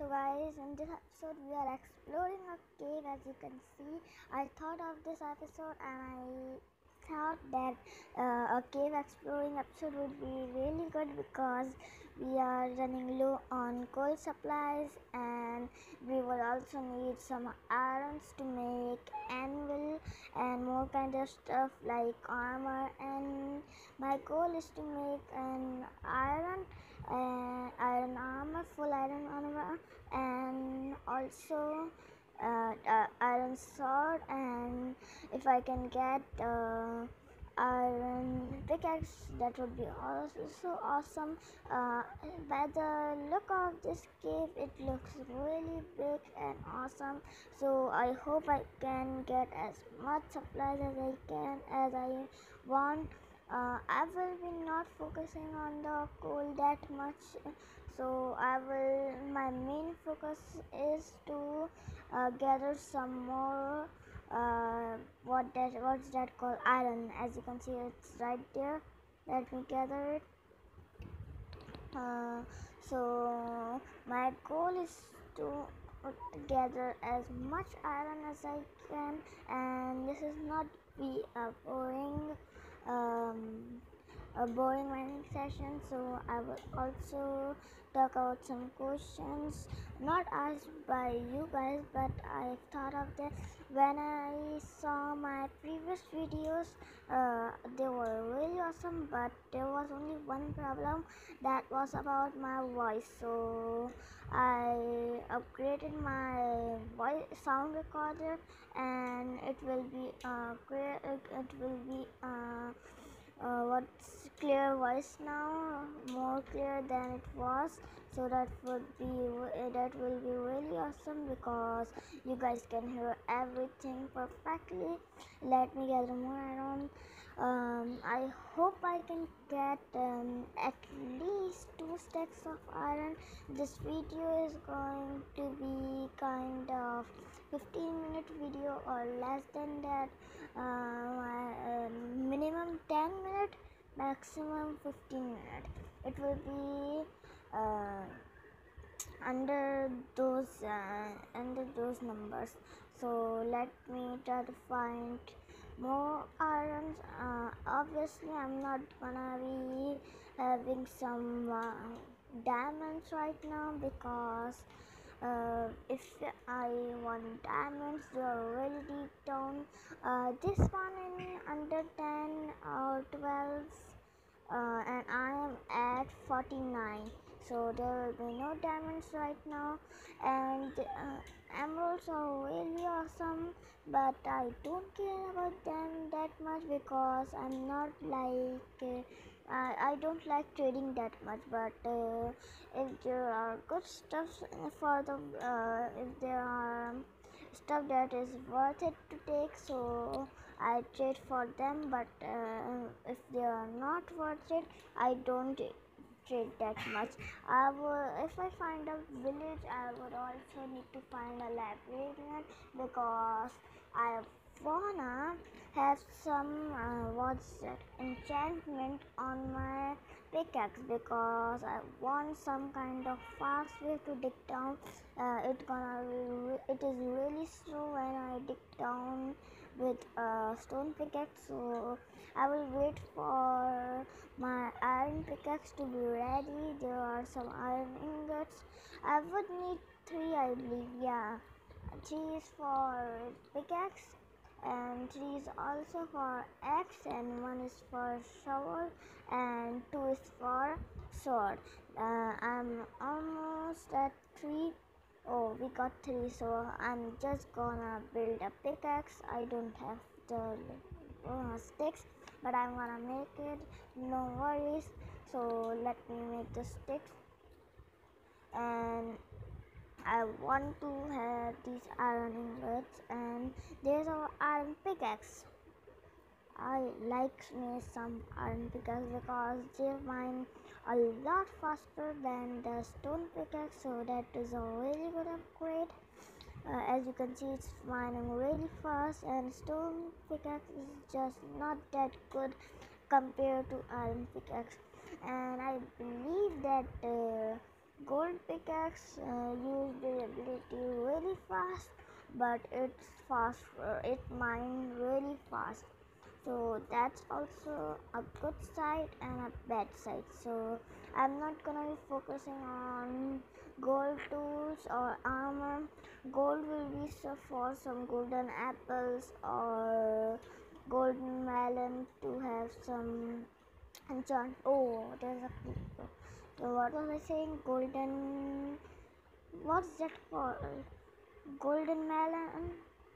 So guys, in this episode we are exploring a cave as you can see. I thought of this episode and I thought that uh, a cave exploring episode would be really good because we are running low on coal supplies and we will also need some irons to make anvil and more kind of stuff like armor and my goal is to make an iron uh, iron armor full iron armor and also uh, uh, iron sword and if I can get uh, iron pickaxe that would be also so awesome. Uh, by the look of this cave it looks really big and awesome. So I hope I can get as much supplies as I can as I want uh, I will be not focusing on the coal that much. So I will my main focus is to uh, gather some more uh, what that what's that called? Iron. As you can see it's right there let me gather it uh, so my goal is to gather as much iron as I can. And this is not be a boring um, a boring mining session so i will also talk about some questions. Not asked by you guys but i thought of that when i saw my previous videos uh, awesome but there was only one problem that was about my voice. So i upgraded my voice sound recorder and it will be uh, it will be uh, uh, what's clear voice now more clear than it was. So that would be that will be really awesome because you guys can hear everything perfectly. Let me gather more around um, I hope I can get um, at least two stacks of iron. This video is going to be kind of 15 minute video or less than that. Uh, minimum 10 minute maximum 15 minute. It will be uh, under those uh, under those numbers. So let me try to find more irons uh, obviously i'm not gonna be having some uh, diamonds right now because uh, if I want diamonds they are really deep down uh, this one in under 10 or 12 uh, and I am at 49 so there will be no diamonds right now. And uh, emeralds are really awesome but I don't care about them that much because I'm not like uh, I, don't like trading that much but uh, if there are good stuff for the uh, if there are stuff that is worth it to take so I trade for them but uh, if they are not worth it I don't that much. I will if I find a village I would also need to find a librarian because I wanna have some uh, what's that enchantment on my pickaxe because I want some kind of fast way to dig down. Uh, it gonna it is really slow when I dig down with a stone pickaxe so I will wait for my iron pickaxe to be ready. There are some iron ingots. I would need three I believe yeah. Three is for pickaxe and three is also for axe and one is for shovel and two is for sword. Uh, i'm almost at three oh we got three so i'm just gonna build a pickaxe. I don't have the uh, sticks but i'm gonna make it. No worries. So let me make the sticks. And I want to have these iron ingots and there's our iron pickaxe. I like me some iron pickaxe because they mine a lot faster than the stone pickaxe so that is a really good upgrade. Uh, as you can see it's mining really fast and stone pickaxe is just not that good compared to iron pickaxe and I believe that uh, gold pickaxe uh, use ability really fast but it's fast uh, it mine really fast so that's also a good side and a bad side. So i'm not gonna be focusing on gold tools or armor. Gold will be so for some golden apples or golden melon to have some enchant oh there's a people so what was i saying? Golden what's that for golden melon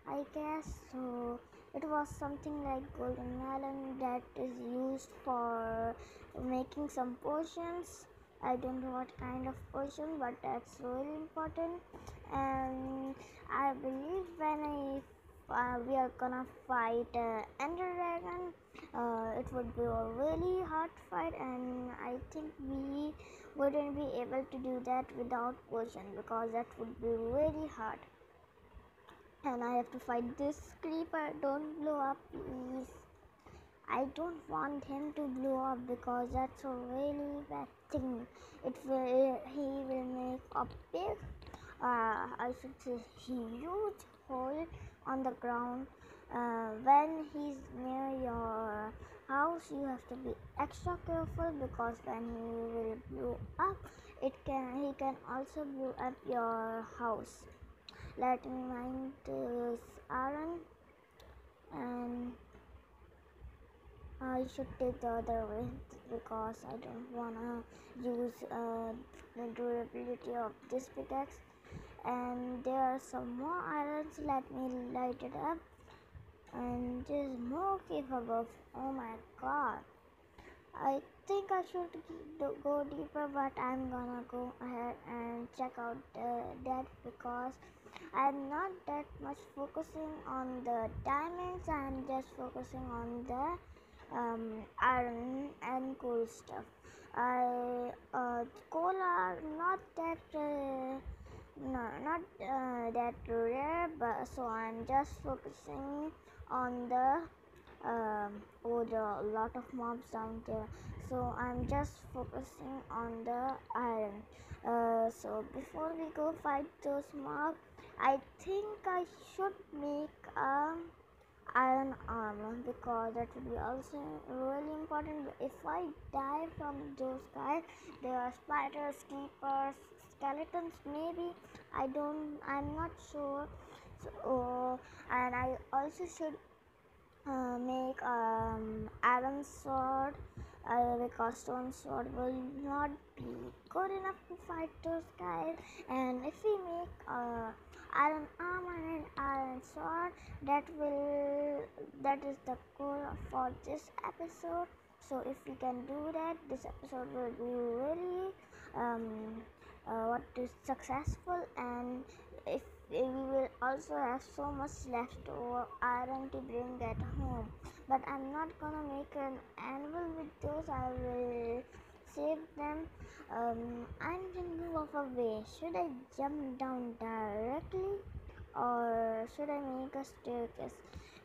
i guess. So it was something like golden melon that is used for making some potions. I don't know what kind of potion but that's really important. And I believe when I uh, we are gonna fight uh, Ender Dragon uh, it would be a really hard fight and I think we wouldn't be able to do that without potion because that would be really hard and I have to fight this creeper. Don't blow up, please. I don't want him to blow up because that's a really bad thing. It will he will make a big, uh, I should say, huge hole on the ground. Uh, when he's near your house, you have to be extra careful because when he will blow up, it can he can also blow up your house let me mine this iron and I should take the other way because I don't wanna use uh, the durability of this pickaxe. And there are some more irons let me light it up. And there's more cave above. Oh my god. I think I should go deeper but I'm gonna go ahead and check out uh, that because I'm not that much focusing on the diamonds, I'm just focusing on the um, iron and coal stuff. I uh, coal are not that uh, no not uh, that rare, but so I'm just focusing on the um, oh there are a lot of mobs down there so I'm just focusing on the iron uh, so before we go fight those mobs I think I should make a iron armor because that would be also really important. If I die from those guys there are spiders creepers skeletons maybe. I don't I'm not sure. So and I also should uh, make um iron sword uh, because stone sword will not be good enough to fight those guys. And if we make uh iron armor and iron sword that will that is the goal for this episode. So if we can do that this episode will be really um, uh, what is successful. And if we will also have so much leftover iron to bring at home. But i'm not gonna make an anvil with those. I will save them um, I'm thinking of a way. Should I jump down directly or should I make a staircase?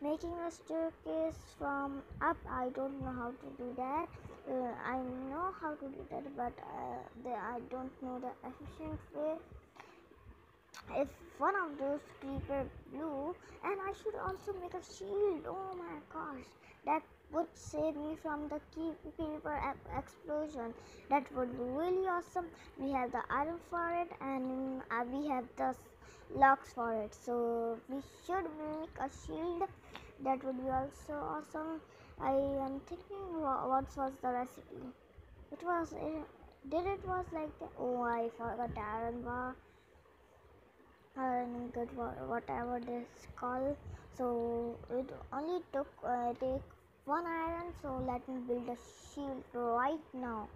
Making a staircase from up, I don't know how to do that. Uh, I know how to do that, but uh, the, I don't know the efficient way. If one of those creeper blew, and I should also make a shield. Oh my gosh, that would save me from the creeper explosion. That would be really awesome. We have the iron for it and uh, we have the locks for it. So we should make a shield. That would be also awesome. I am thinking what, was the recipe. It was it, did it was like oh I forgot iron bar iron good whatever this called so it only took uh, take one iron so let me build a shield right now.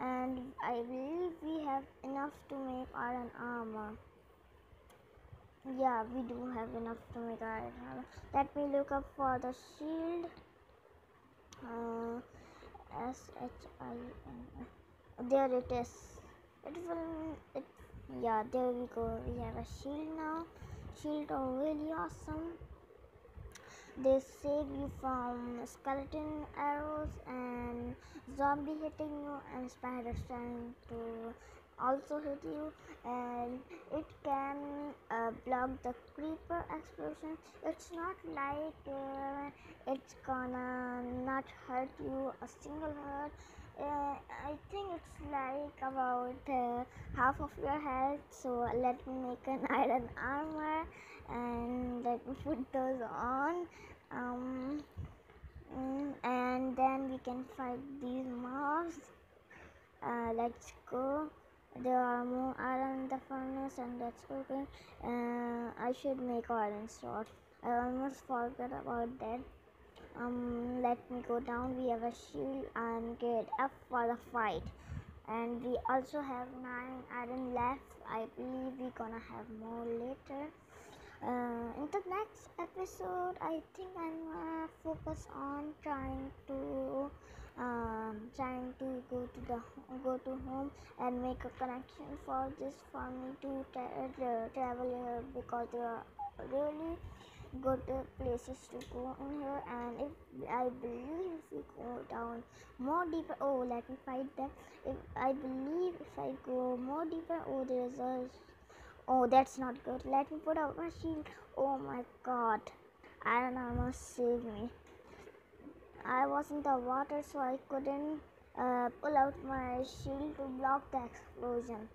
And I believe we have enough to make iron armor. Yeah we do have enough to make iron armor. Let me look up for the shield. Uh, S-H-I-N there it is. It will it yeah there we go. We have a shield now. Shield are really awesome they save you from skeleton arrows and zombie hitting you and spiders trying to also hit you. And it can uh, block the creeper explosion. It's not like uh, it's gonna not hurt you a single hurt uh, I think it's like about uh, half of your health so let me make an iron armor and let me put those on um, mm, and then we can fight these mobs. Uh, let's go. There are more iron in the furnace and that's okay. Uh, I should make iron sword. I almost forgot about that um let me go down. We have a shield and get up for the fight. And we also have nine iron left. I believe we're gonna have more later. Uh, in the next episode I think I'm gonna focus on trying to um, trying to go to the go to home and make a connection for this me to tra- travel here because there are really good places to go in here and if I believe if we go down more deeper oh let me fight them if I believe if I go more deeper oh there's a oh that's not good. Let me put out my shield. Oh my god. Iron armor save me. I was in the water so I couldn't uh, pull out my shield to block the explosion.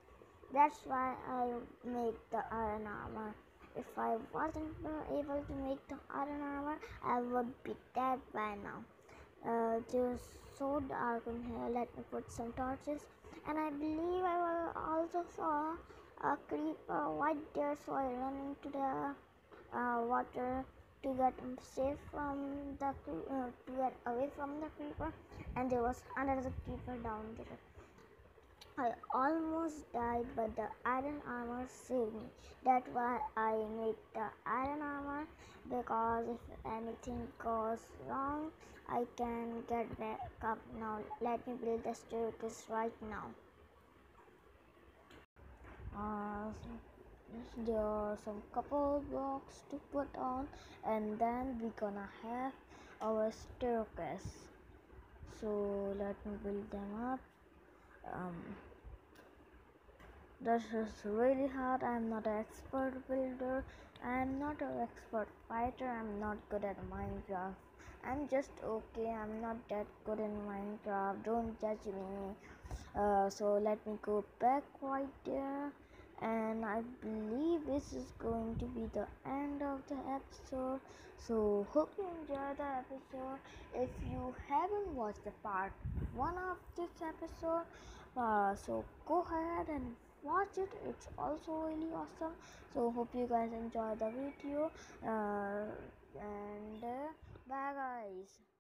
That's why I made the iron armor. If I wasn't able to make the iron armor, I would be dead by now. Uh, just so dark in here. Let me put some torches. And I believe I also saw a creeper right there, so I ran into the uh, water to get safe from the uh, to get away from the creeper and there was another creeper down there I almost died but the iron armor saved me. That's why I made the iron armor because if anything goes wrong I can get back up now. Let me build the staircase right now. Uh, there are some couple blocks to put on and then we're gonna have our staircase. So let me build them up. Um, this is really hard. I'm not an expert builder. I'm not an expert fighter. I'm not good at minecraft. I'm just okay. I'm not that good in minecraft. Don't judge me. Uh, so let me go back right there. And I believe this is going to be the end of the episode. So, hope you enjoyed the episode. If you haven't watched the part one of this episode, uh, so go ahead and watch it. It's also really awesome. So hope you guys enjoy the video. Uh, and uh, bye guys.